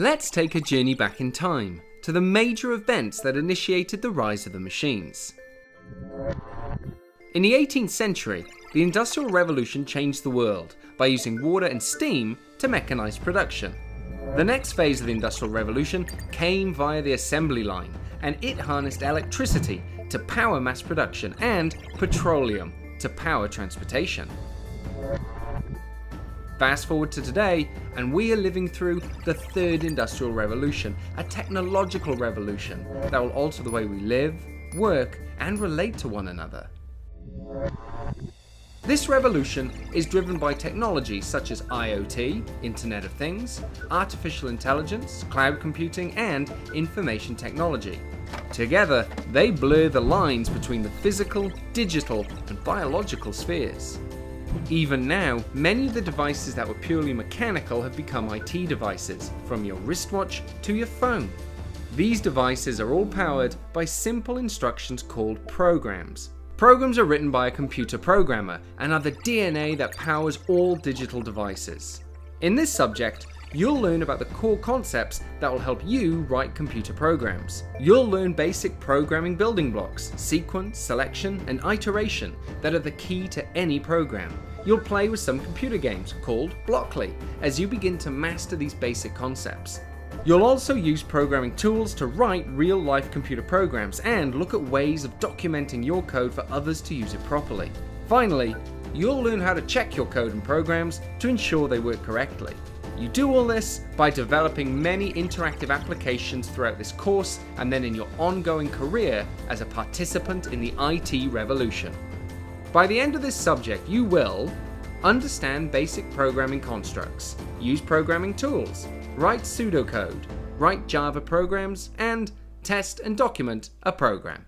Let's take a journey back in time to the major events that initiated the rise of the machines. In the 18th century, the Industrial Revolution changed the world by using water and steam to mechanize production. The next phase of the Industrial Revolution came via the assembly line, and it harnessed electricity to power mass production and petroleum to power transportation. Fast forward to today, and we are living through the third industrial revolution, a technological revolution that will alter the way we live, work, and relate to one another. This revolution is driven by technologies such as IoT, Internet of Things, artificial intelligence, cloud computing, and information technology. Together, they blur the lines between the physical, digital, and biological spheres. Even now, many of the devices that were purely mechanical have become IT devices, from your wristwatch to your phone. These devices are all powered by simple instructions called programs. Programs are written by a computer programmer and are the DNA that powers all digital devices. In this subject, you'll learn about the core concepts that will help you write computer programs. You'll learn basic programming building blocks, sequence, selection, and iteration that are the key to any program. You'll play with some computer games called Blockly as you begin to master these basic concepts. You'll also use programming tools to write real life computer programs and look at ways of documenting your code for others to use it properly. Finally, you'll learn how to check your code and programs to ensure they work correctly. You do all this by developing many interactive applications throughout this course and then in your ongoing career as a participant in the IT revolution. By the end of this subject, you will understand basic programming constructs, use programming tools, write pseudocode, write Java programs, and test and document a program.